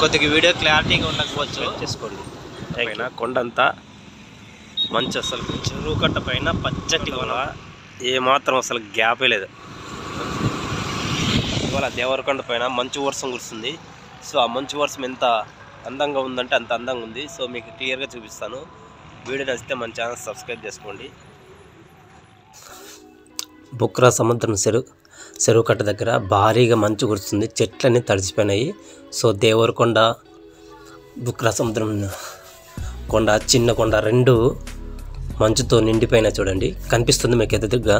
కొద్దిగా వీడియో క్లారిటీగా ఉండకపోవచ్చు. చేసుకోండి. పైన కొండంతా మంచి అసలు చెరువు కట్ట పైన పచ్చటి వన ఏ మాత్రం అసలు గ్యాపే లేదు. ఇవాళ దేవరకొండ పైన మంచు వర్షం కురుస్తుంది. సో ఆ మంచు వర్షం ఎంత అందంగా ఉందంటే అంత అందంగా ఉంది. సో మీకు క్లియర్గా చూపిస్తాను. వీడియో నచ్చితే మన ఛానల్ సబ్స్క్రైబ్ చేసుకోండి. బుక్రా సముద్రం చెరువు చెరువు కట్ట దగ్గర భారీగా మంచు కురుస్తుంది. చెట్లన్నీ తడిసిపోయినాయి. సో దేవరకొండ బుక్రా సముద్రం కొండ చిన్న కొండ రెండు మంచుతో నిండిపోయినా చూడండి. కనిపిస్తుంది మీకు ఎదురుగా?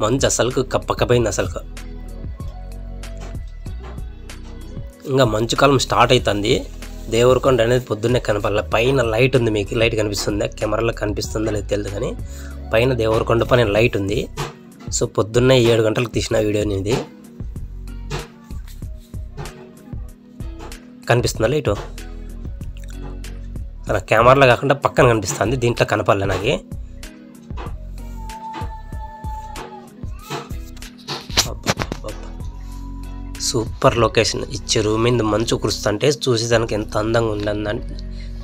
మంచు అసలుకు కప్పకపోయింది అసలుకు. ఇంకా మంచు కాలం స్టార్ట్ అవుతుంది దేవరకొండ అనేది పొద్దున్నే కనపడాల. పైన లైట్ ఉంది మీకు. లైట్ కనిపిస్తుందా? కెమెరాలో కనిపిస్తుందా లేదు తెలియదు కానీ పైన దేవరకొండ పైన లైట్ ఉంది. సో పొద్దున్న ఏడు గంటలకు తీసిన వీడియో ఇది కనిపిస్తుందా లైటు? నా కెమెరాలో కాకుండా పక్కన కనిపిస్తుంది దీంట్లో కనపడలే నాకు. Super location. ఇచ్చే రూమ్ మీద మంచు కురుస్తుంటే చూసేదానికి ఎంత అందంగా ఉందంటే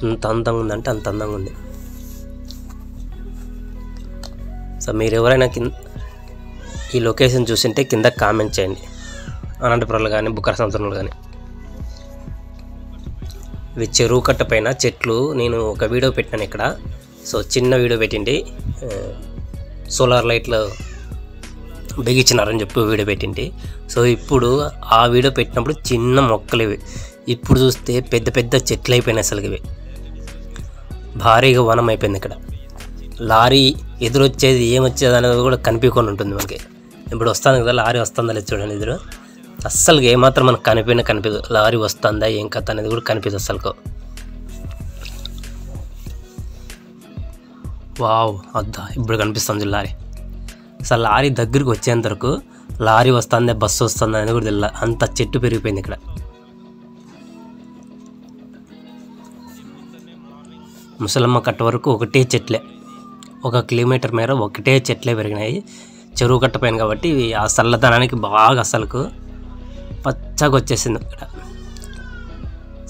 ఎంత అందంగా ఉందంటే అంత అందంగా ఉంది. సో మీరు ఎవరైనా కింద ఈ లొకేషన్ చూసింటే కింద కామెంట్ చేయండి. అనంతపురంలో కానీ బుక్కర సంవత్సరంలో కానీ ఇవి చెరువు కట్ట పైన చెట్లు. నేను ఒక వీడియో పెట్టాను ఇక్కడ. సో చిన్న వీడియో పెట్టింది. సోలార్ లైట్లు బిగించినారని చెప్పి వీడియో పెట్టింది. సో ఇప్పుడు ఆ వీడియో పెట్టినప్పుడు చిన్న మొక్కలు ఇవి. ఇప్పుడు చూస్తే పెద్ద పెద్ద చెట్లు అయిపోయినాయి అసలు ఇవి. భారీగా వనం అయిపోయింది ఇక్కడ. లారీ ఎదురొచ్చేది ఏమొచ్చేది అనేది కూడా కనిపించకుండా ఉంటుంది మనకి. ఇప్పుడు వస్తుంది కదా లారీ వస్తుందా లేదు చూడండి ఎదురు అస్సలు ఏమాత్రం మనకు కనిపించిన కనిపించదు. లారీ వస్తుందా ఏం కథ అనేది కూడా కనిపించదు అసలుకు వావ్ అద్దా ఇప్పుడు కనిపిస్తుంది లారీ. అసలు లారీ దగ్గరికి వచ్చేంత వరకు లారీ వస్తుందా బస్సు వస్తుందా అనేది కూడా తెలియదు. అంత చెట్టు పెరిగిపోయింది ఇక్కడ. ముసలమ్మ కట్ట వరకు ఒకటే చెట్లే. ఒక కిలోమీటర్ మేర ఒకటే చెట్లే పెరిగినాయి. చెరువు కట్ట పైన కాబట్టి ఆ చల్లదనానికి బాగా అసలుకు పచ్చగా వచ్చేసింది ఇక్కడ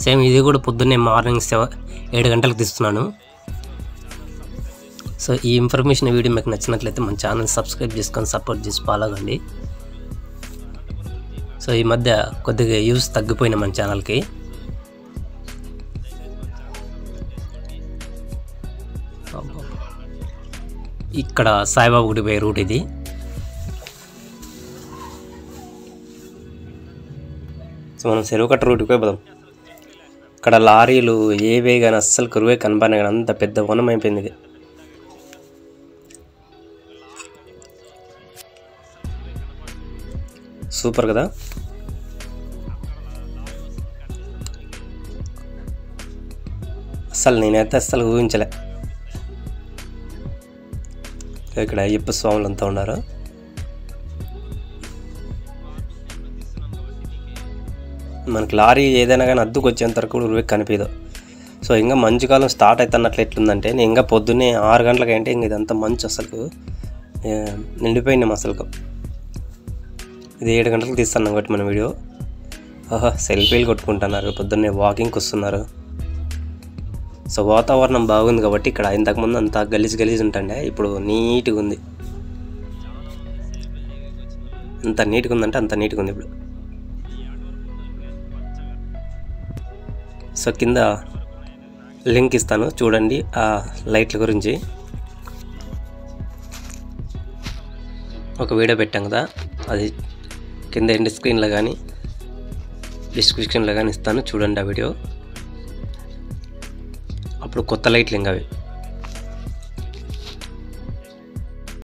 సేమ్ ఇది కూడా పొద్దున్నే మార్నింగ్ సెవెన్ ఏడు గంటలకు తీస్తున్నాను. సో ఈ ఇన్ఫర్మేషన్ వీడియో మీకు నచ్చినట్లయితే మన ఛానల్ సబ్స్క్రైబ్ చేసుకొని సపోర్ట్ చేసి ఫాలో అవ్వండి సో ఈ మధ్య కొద్దిగా యూస్ తగ్గిపోయిన మన ఛానల్కి. ఇక్కడ సాయిబాబా గుడి పోయే రూట్ ఇది. సో మనం చెరువుకట్ట రూట్కి పోదాం ఇక్కడ లారీలు ఏవే కానీ అస్సలు కురువే కనపడిన కానీ అంత పెద్ద వనం అయిపోయింది ఇది. సూపర్ కదా? అస్సలు నేనైతే అస్సలు ఊహించలే. ఇక్కడ అయ్యప్ప స్వాములు అంతా ఉన్నారు. మనకి లారీ ఏదైనా కానీ అద్దుకు వచ్చేంత వరకు కూడా కనిపించదు. సో ఇంకా మంచు కాలం స్టార్ట్ అవుతున్నట్లు ఎట్లుందంటే నేను ఇంకా పొద్దున్నే ఆరు గంటలకు అంటే ఇంక ఇదంతా మంచు అసలు నిండిపోయినాం అసలు ఇది ఏడు గంటలకు తీస్తాను కాబట్టి మన వీడియో. ఆహా సెల్ఫీలు కొట్టుకుంటున్నారు పొద్దున్నే వాకింగ్కి వస్తున్నారు. సో వాతావరణం బాగుంది కాబట్టి ఇక్కడ ఇంతకుముందు అంతా గలీజ్ గలీజ్ ఉంటుండే ఇప్పుడు నీట్గా ఉంది. ఎంత నీట్గా ఉందంటే అంత నీట్గా ఉంది ఇప్పుడు. సో కింద లింక్ ఇస్తాను. చూడండి ఆ లైట్ల గురించి. ఒక వీడియో పెట్టాం కదా అది కింద ఎండ్ స్క్రీన్లో కానీ డిస్క్రిప్షన్లో కానీ ఇస్తాను. చూడండి ఆ వీడియో. అప్పుడు కొత్త లైట్లు ఇంకా అవి.